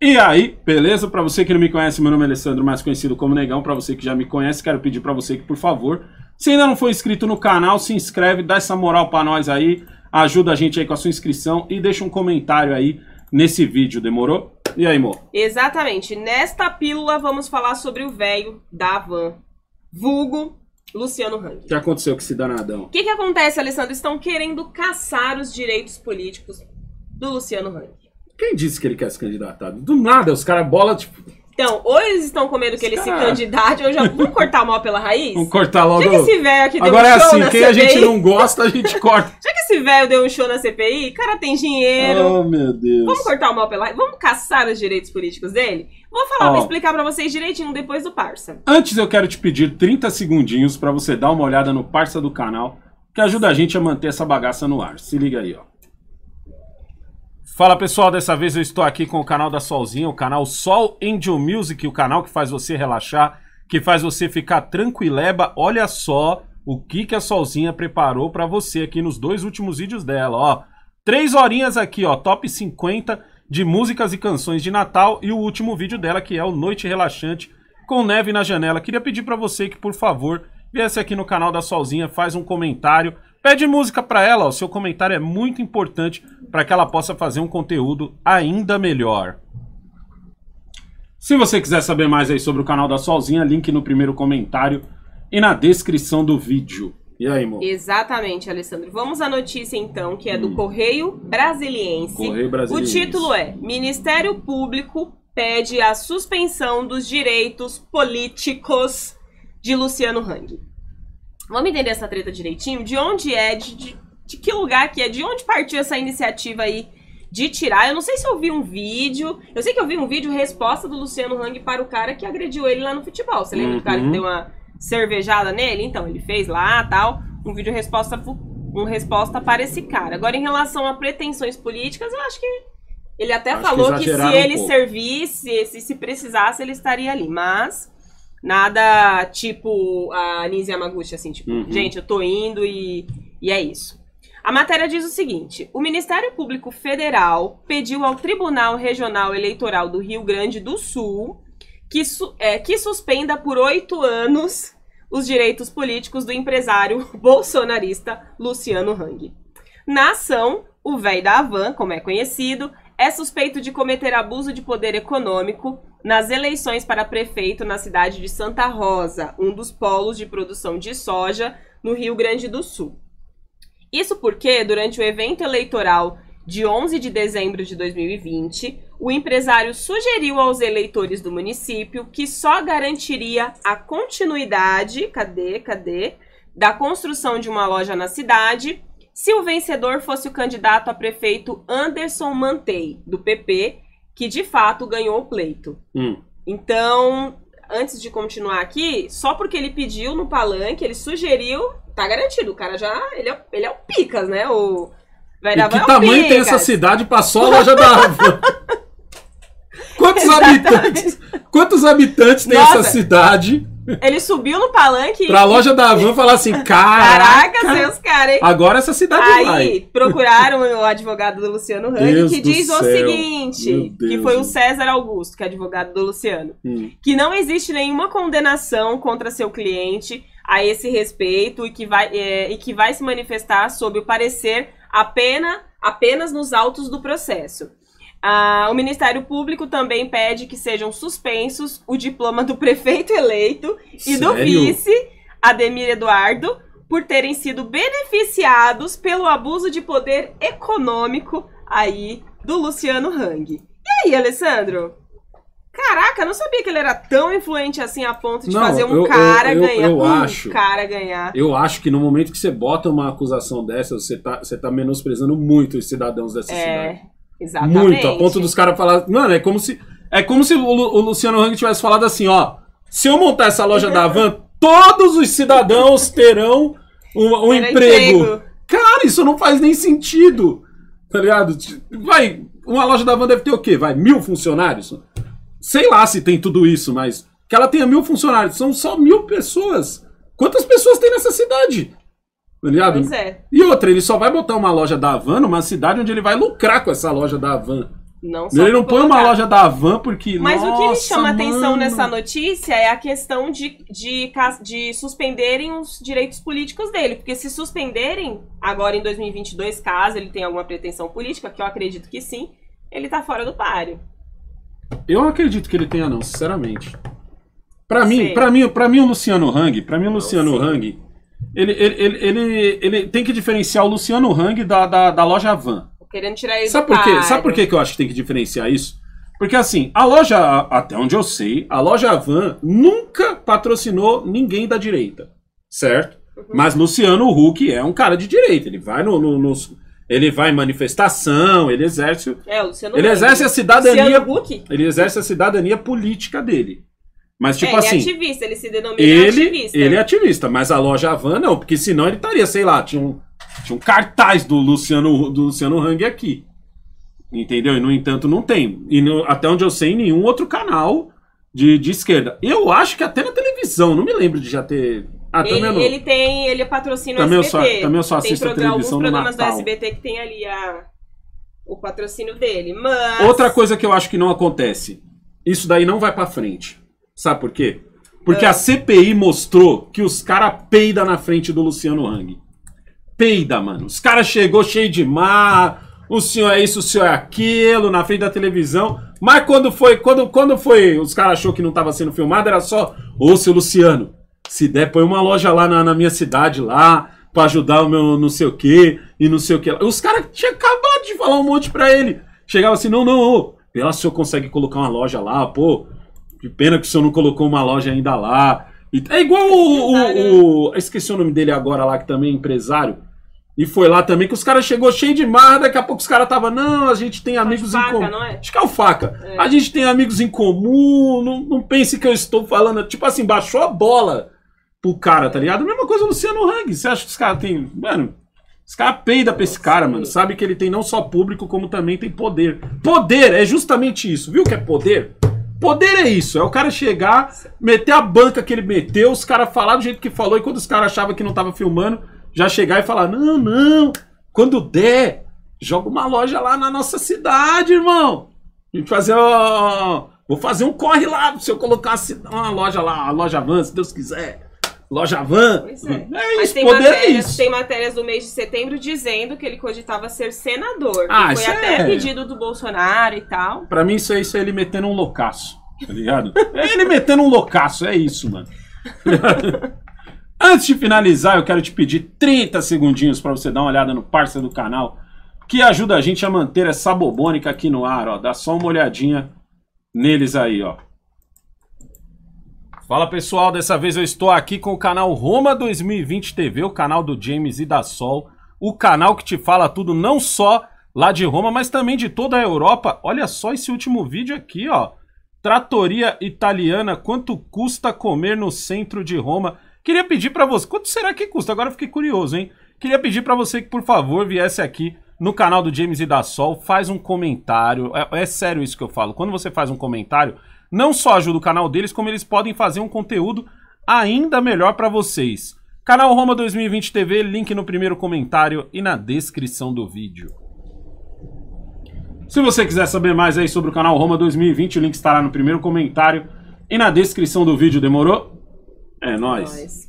E aí, beleza? Para você que não me conhece, meu nome é Alessandro, mais conhecido como Negão. Para você que já me conhece, quero pedir para você que, por favor, se ainda não for inscrito no canal, se inscreve, dá essa moral para nós aí, ajuda a gente aí com a sua inscrição e deixa um comentário aí nesse vídeo, demorou? E aí, amor? Exatamente. Nesta pílula vamos falar sobre o velho da van, vulgo Luciano Hang. O que aconteceu com esse danadão? O que, que acontece, Alessandro? Estão querendo caçar os direitos políticos do Luciano Hang. Quem disse que ele quer se candidatar? Do nada, os caras bola, tipo. Então, ou eles estão com medo que ele se candidate, ou já vamos cortar mal pela raiz? Vamos cortar logo. Já que esse velho aqui deu Agora um é show assim, na quem CPI, a gente não gosta, a gente corta. Já que esse velho deu um show na CPI, cara tem dinheiro. oh, meu Deus. Vamos cortar o mal pela raiz? Vamos caçar os direitos políticos dele? Vou falar, Ó. vou explicar pra vocês direitinho depois do Parça. Antes eu quero te pedir 30 segundinhos pra você dar uma olhada no parça do canal, que ajuda a gente a manter essa bagaça no ar. Se liga aí, ó. Fala pessoal, dessa vez eu estou aqui com o canal da Solzinha, o canal Sol Angel Music, o canal que faz você relaxar, que faz você ficar tranquileba. Olha só o que, que a Solzinha preparou pra você aqui nos dois últimos vídeos dela, ó. Três horinhas aqui, ó, top 50 de músicas e canções de Natal e o último vídeo dela que é o Noite Relaxante com neve na janela. Queria pedir pra você que, por favor, viesse aqui no canal da Solzinha, faz um comentário, pede música pra ela, o seu comentário é muito importante para que ela possa fazer um conteúdo ainda melhor. Se você quiser saber mais aí sobre o canal da Solzinha, link no primeiro comentário e na descrição do vídeo. E aí, amor? Exatamente, Alessandro. Vamos à notícia então, que é do Correio Brasiliense. Hum. Correio Brasiliense. O título é: Ministério Público pede a suspensão dos direitos políticos de Luciano Hang. Vamos entender essa treta direitinho? De onde é, de, de, de que lugar que é, de onde partiu essa iniciativa aí de tirar? Eu não sei se eu vi um vídeo. Eu sei que eu vi um vídeo resposta do Luciano Hang para o cara que agrediu ele lá no futebol. Você lembra do cara que Uhum. deu uma cervejada nele? Então, ele fez lá tal. Um vídeo resposta, um resposta para esse cara. Agora, em relação a pretensões políticas, eu acho que ele até Acho que falou que, se exageraram um ele pouco. servisse, se, se precisasse, ele estaria ali. Mas nada tipo a Nise Yamaguchi, assim, tipo, Uhum. gente, eu tô indo e, e é isso. A matéria diz o seguinte: o Ministério Público Federal pediu ao Tribunal Regional Eleitoral do Rio Grande do Sul que, su- é, que suspenda por oito anos os direitos políticos do empresário bolsonarista Luciano Hang. Na ação, o véi da Havan, como é conhecido, é suspeito de cometer abuso de poder econômico nas eleições para prefeito na cidade de Santa Rosa, um dos polos de produção de soja no Rio Grande do Sul. Isso porque, durante o evento eleitoral de 11 de dezembro de 2020, o empresário sugeriu aos eleitores do município que só garantiria a continuidade, cadê, cadê, da construção de uma loja na cidade se o vencedor fosse o candidato a prefeito Anderson Mantei, do PP, que de fato ganhou o pleito. Hum. Então, antes de continuar aqui, só porque ele pediu no palanque, ele sugeriu, tá garantido. O cara já. Ele é, ele é o Picas, né? O. Vai E que ao tamanho tem Picas. essa cidade pra só a loja da? Quantos Exatamente. habitantes? Quantos habitantes tem Nossa. essa cidade Ele subiu no palanque pra loja da Havan falar assim, caraca, Caraca, seus caras, hein? agora essa cidade Aí vai. procuraram o advogado do Luciano Hang, que diz o seguinte: que foi o César Augusto, que é advogado do Luciano. Hum. que não existe nenhuma condenação contra seu cliente a esse respeito e que vai, é, e que vai se manifestar sob o parecer apenas, apenas nos autos do processo. Ah, o Ministério Público também pede que sejam suspensos o diploma do prefeito eleito e do Sério? vice, Ademir Eduardo, por terem sido beneficiados pelo abuso de poder econômico aí do Luciano Hang. E aí, Alessandro? Caraca, eu não sabia que ele era tão influente assim a ponto de Não, fazer um eu- cara eu- ganhar. eu um acho. cara ganhar. Eu acho que no momento que você bota uma acusação dessa, você tá, você tá menosprezando muito os cidadãos dessa cidade. Exatamente. Muito, a ponto dos caras falar. Mano, é como se. É como se o, Lu- o Luciano Hang tivesse falado assim, ó. Se eu montar essa loja da Van, todos os cidadãos terão um, um Era emprego. Cara, isso não faz nem sentido. Tá ligado? Vai, uma loja da Van deve ter o quê? Vai, mil funcionários? Sei lá se tem tudo isso, mas que ela tenha mil funcionários. São só mil pessoas. Quantas pessoas tem nessa cidade? Tá ligado? Pois é. E outra, ele só vai botar uma loja da Havan numa cidade onde ele vai lucrar com essa loja da Havan. Não só Ele não põe uma loja da Havan porque. Mas o que me nossa, chama atenção mano. nessa notícia é a questão de, de, de suspenderem os direitos políticos dele. Porque se suspenderem agora em 2022, caso ele tenha alguma pretensão política, que eu acredito que sim, ele tá fora do páreo. Eu não acredito que ele tenha, não, sinceramente. Pra mim, pra mim, pra mim, o Luciano Hang, pra mim, o Luciano. Hang, ele, ele, ele, ele, tem que diferenciar o Luciano Hang da, da, da loja Van. Querendo tirar ele Sabe por quê? Sabe por quê que eu acho que tem que diferenciar isso? Porque assim, a loja, até onde eu sei, a loja Van nunca patrocinou ninguém da direita, certo? Uhum. Mas Luciano Huck é um cara de direita, ele vai no, no- nos- ele vai em manifestação, ele exerce, É, ele exerce a cidadania, ele exerce a cidadania política dele. Mas tipo é, ele assim, é ativista, ele se denomina ele, ativista. ele é ativista, mas a loja Havan não, porque senão ele estaria, sei lá, tinha um, tinha um cartaz do Luciano, do Luciano Hang aqui. Entendeu? E no entanto não tem. E no- até onde eu sei, nenhum outro canal de, de esquerda. Eu acho que até na televisão, não me lembro de já ter. Ah, Ele, não. ele tem, ele patrocina Também o eu só- SBT. também eu só tem assisto a programa- televisão no alguns programas do. SBT que tem ali a, o patrocínio dele. Mas. Outra coisa que eu acho que não acontece. Isso daí não vai pra frente. Sabe por quê? Porque Ah. a CPI mostrou que os caras peida na frente do Luciano Hang. Peida, mano. Os caras chegou cheio de mar. O senhor é isso, o senhor é aquilo, na frente da televisão. Mas quando foi, quando, quando foi, os caras achou que não tava sendo filmado, era só, ô seu Luciano, se der, põe uma loja lá na, na minha cidade lá, pra ajudar o meu não sei o que, e não sei o que. Os caras tinham acabado de falar um monte pra ele. Chegava assim, não, não, ô, o senhor consegue colocar uma loja lá, pô. Que pena que o senhor não colocou uma loja ainda lá. É igual o, o, o- Esqueci o nome dele agora lá, que também é empresário. E foi lá também, que os caras chegou cheio de mar, daqui a pouco os caras tava não, a gente tem amigos em faca, comum. não é? Acho que é o faca. É. A gente tem amigos em comum, não, não pense que eu estou falando. Tipo assim, baixou a bola pro cara, tá ligado? Mesma coisa o Luciano Hang. Você acha que os caras têm. Mano, os caras peidam pra esse cara, mano. Sabe que ele tem não só público, como também tem poder. Poder é justamente isso, viu que é poder? Poder é isso, é o cara chegar, meter a banca que ele meteu, os caras falar do jeito que falou, e quando os caras achavam que não tava filmando, já chegar e falar: não, não, quando der, joga uma loja lá na nossa cidade, irmão. A gente fazer. ó, vou fazer um corre lá se eu colocar uma, loja lá, a loja van, se Deus quiser. Loja van. Pois é. É Mas isso, tem poder é matérias, isso. tem matérias do mês de setembro dizendo que ele cogitava ser senador. Ah, foi até é- pedido do Bolsonaro e tal. Pra mim, isso é, isso é ele metendo um loucaço, tá ligado? É ele metendo um loucaço, é isso, mano. Antes de finalizar, eu quero te pedir 30 segundinhos pra você dar uma olhada no parceiro do canal, que ajuda a gente a manter essa bobônica aqui no ar, ó. Dá só uma olhadinha neles aí, ó. Fala pessoal, dessa vez eu estou aqui com o canal Roma 2020 TV, o canal do James e da Sol, o canal que te fala tudo não só lá de Roma, mas também de toda a Europa. Olha só esse último vídeo aqui, ó. Tratoria italiana, quanto custa comer no centro de Roma? Queria pedir pra você, quanto será que custa? Agora fiquei curioso, hein? Queria pedir pra você que por favor viesse aqui no canal do James e da Sol, faz um comentário. É, é sério isso que eu falo. Quando você faz um comentário, não só ajuda o canal deles, como eles podem fazer um conteúdo ainda melhor pra vocês. Canal Roma 2020 TV, link no primeiro comentário e na descrição do vídeo. Se você quiser saber mais aí sobre o canal Roma 2020, o link estará no primeiro comentário e na descrição do vídeo, demorou? É nóis. Nós.